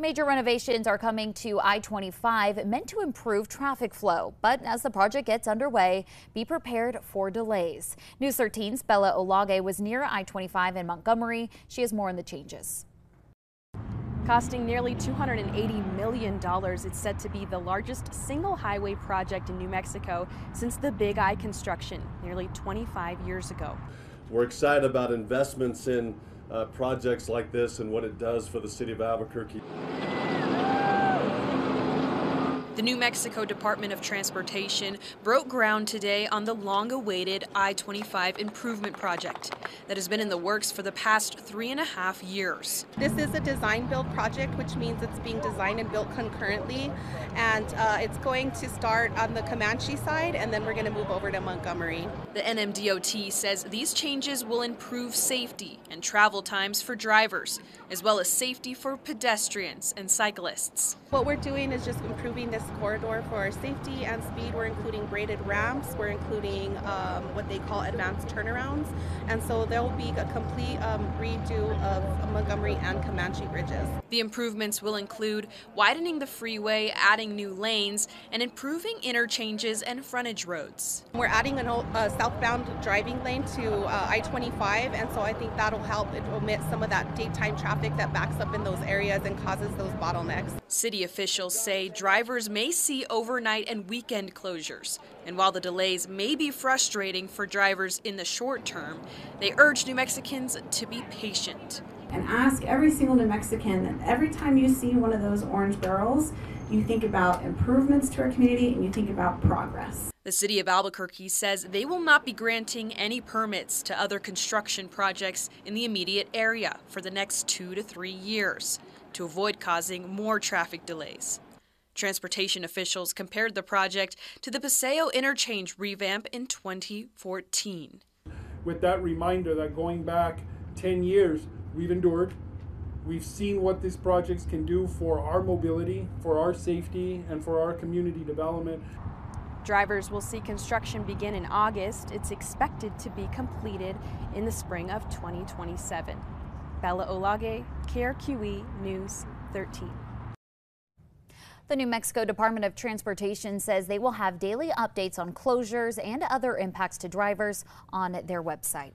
Major renovations are coming to I-25 meant to improve traffic flow. But as the project gets underway, be prepared for delays. News 13's Bella Olage was near I-25 in Montgomery. She has more on the changes. Costing nearly $280 million, it's said to be the largest single highway project in New Mexico since the Big I construction nearly 25 years ago. We're excited about investments in uh, projects like this and what it does for the city of Albuquerque. The New Mexico Department of Transportation broke ground today on the long awaited I 25 improvement project that has been in the works for the past three and a half years. This is a design build project, which means it's being designed and built concurrently. And uh, it's going to start on the Comanche side, and then we're going to move over to Montgomery. The NMDOT says these changes will improve safety and travel times for drivers, as well as safety for pedestrians and cyclists. What we're doing is just improving this corridor for safety and speed. We're including graded ramps, we're including um, what they call advanced turnarounds, and so there will be a complete um, redo of Montgomery and Comanche bridges. The improvements will include widening the freeway, adding new lanes, and improving interchanges and frontage roads. We're adding a uh, southbound driving lane to uh, I-25, and so I think that'll help it omit some of that daytime traffic that backs up in those areas and causes those bottlenecks. City officials say drivers may see overnight and weekend closures. And while the delays may be frustrating for drivers in the short term, they urge New Mexicans to be patient. And ask every single New Mexican that every time you see one of those orange barrels, you think about improvements to our community and you think about progress. The city of Albuquerque says they will not be granting any permits to other construction projects in the immediate area for the next two to three years to avoid causing more traffic delays. Transportation officials compared the project to the Paseo interchange revamp in 2014. With that reminder that going back 10 years, we've endured, we've seen what these projects can do for our mobility, for our safety, and for our community development. Drivers will see construction begin in August. It's expected to be completed in the spring of 2027. Bella Olage, KRQE News 13. The New Mexico Department of Transportation says they will have daily updates on closures and other impacts to drivers on their website.